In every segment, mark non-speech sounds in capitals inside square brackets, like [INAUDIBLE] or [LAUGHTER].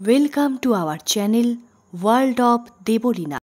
Welcome to our channel World of Debolina.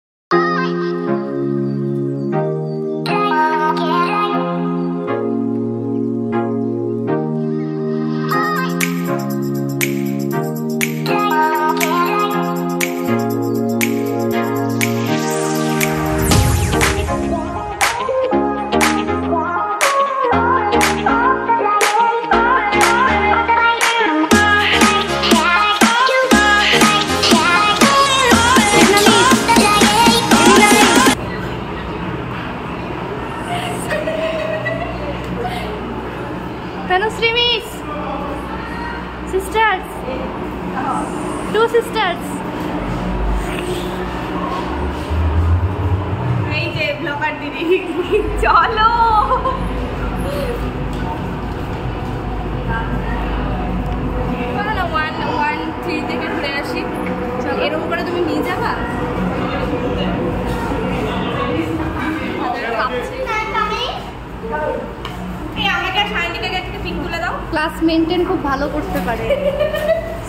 Class maintain খুব ভালো করতে পারে।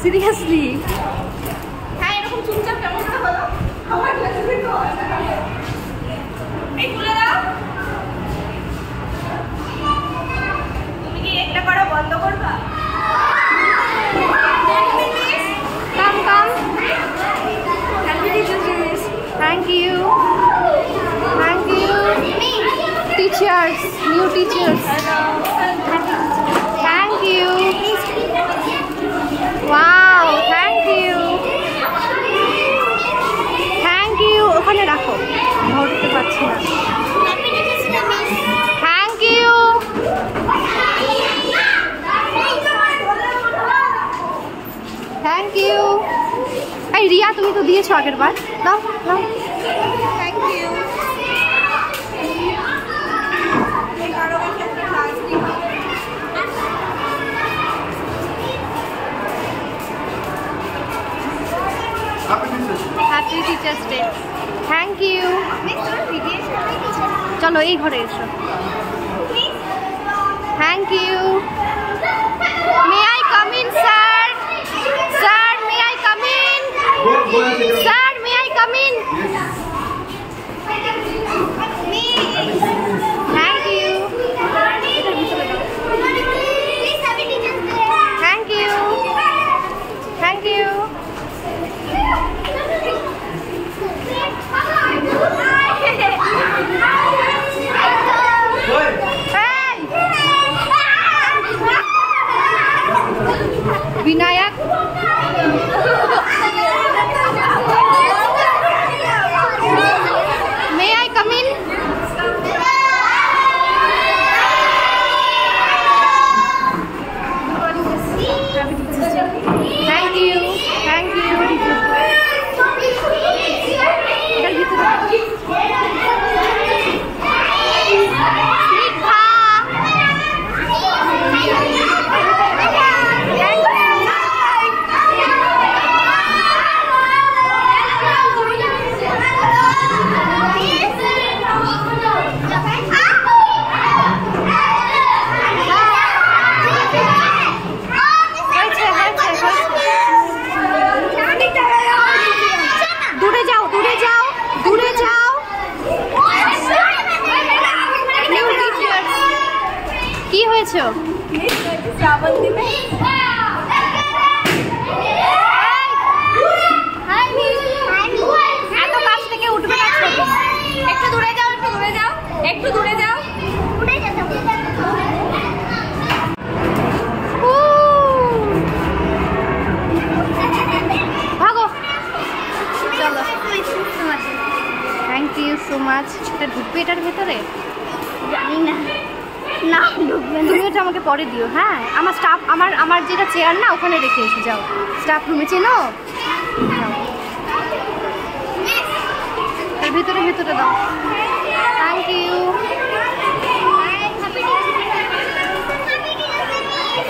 সিরিয়াসলি হ্যাঁ এরকম চুপচাপ কেমন করে হলো আমার ক্লাসে না। এই দাও। তুমি কি একটা করা বন্ধ করবা? Thank you teachers new teachers thank you wow thank you thank you ওখানে রাখো। ধরতে পারছি না। থ্যাংক ইউ থ্যাংক ইউ এই রিয়া, তুমি তো দিয়েছ আগের বার দাও দাও। Happy teachers day thank you চলো এই ঘরে এসো thank you may I come in sir sir may I come in sir may I come in Vinayak ঢুকবে এটার ভেতরে? জানি না। না ঢুকবে তুমি এটা আমাকে পরে দিও হ্যাঁ? আমার স্টাফ আমার আমার যেটা চেয়ার না ওখানে রেখে এসে যাও। স্টাফ রুমে চেনো? ভিতরে ভিতরে দাও। থ্যাংক ইউ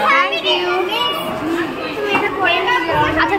থ্যাংক ইউ আচ্ছা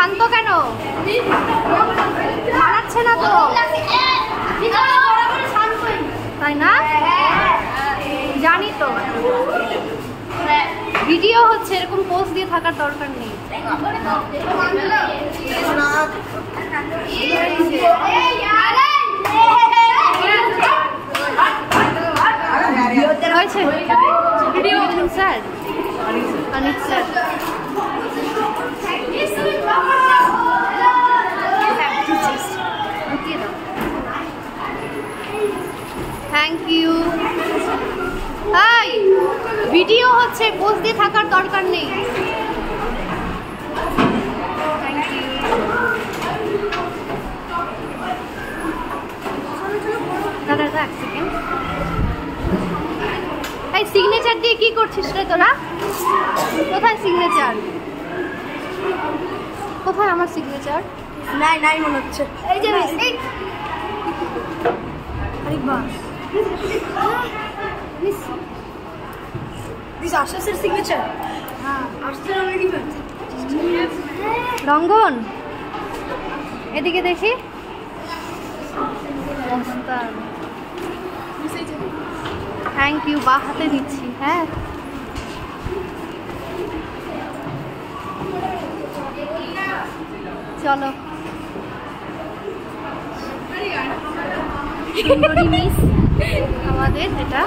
শান্ত কেন? মানাচ্ছে না তো। তাই না? জানি তো। ভিডিও হচ্ছে, এরকম পোস্ট দিয়ে থাকার দরকার নেই। হয়েছে? Video? Sir? Anik sir. Thank you hi video হচ্ছে পোস্ট দিয়ে থাকার দরকার নেই। দাদা এক সেকেন্ড এই সিগনেচার দিয়ে কি করছিস রে তোরা? কোথায় সিগনেচার কোথায় আমার সিগনেচার নাই নাই মনে হচ্ছে। এই যে আরে বাস দিস আশাসের সিগনেচার হ্যাঁ। আশাসের অলরেডি রঙ্গন। এদিকে দেখি। থ্যাংক ইউ বা হাতে দিচ্ছি হ্যাঁ। চলো। সুন্দরী মিস আমাদের এটা।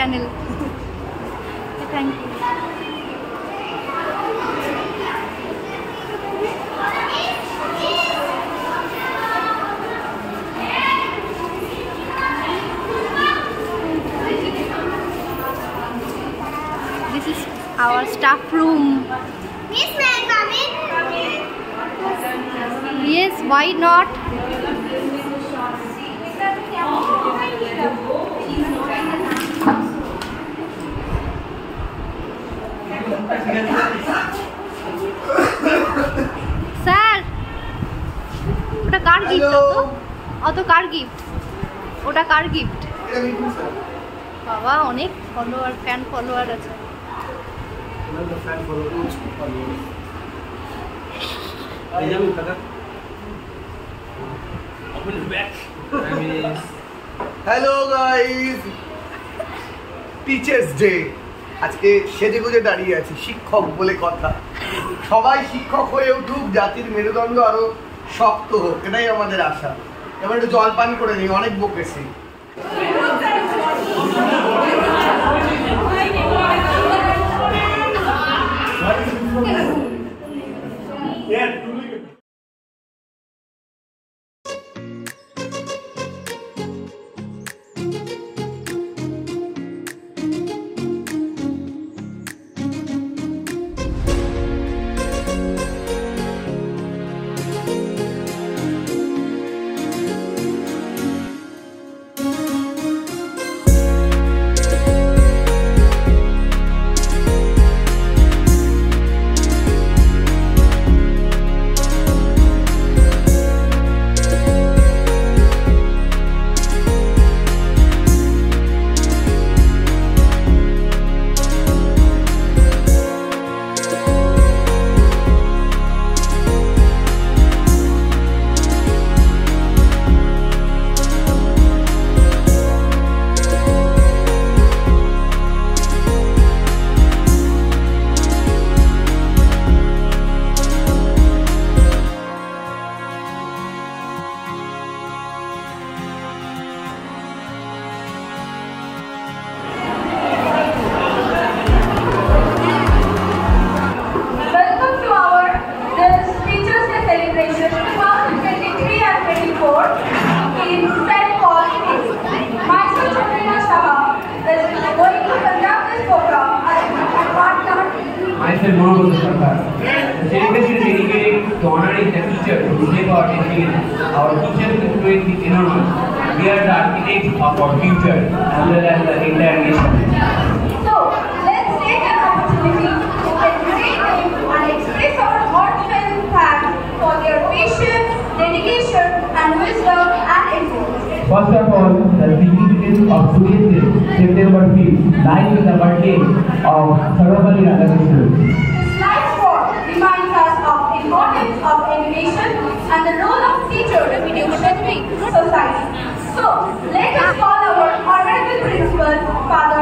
Channel. [LAUGHS] thank you. This is our staff room. Miss May come in. Yes, why not? Sir ওটা কার গিফট Hello. অত কার গিফট ওটা কার গিফট বাবা অনেক ফলোয়ার ফ্যান ফলোয়ার আছে। হ্যালো গাইস টিচার্স ডে আজকে সেজেগুজে দাঁড়িয়ে আছি, শিক্ষক বলে কথা সবাই শিক্ষক হয়ে উঠুক, জাতির মেরুদণ্ড আরও শক্ত হোক, এটাই আমাদের আশা এবার একটু জল পান করে নিই, অনেক বকেছি Well as the entire nation. So, let's take an opportunity to and express our heartfelt thanks for their dedication, and wisdom and influence. First of all, the significance of today's day, September 5th, lies with the birthday of Sarvapalli Radhakrishnan. This life work reminds us of importance of education and the role of teacher in shaping society. So, let us call our honorable principal, Father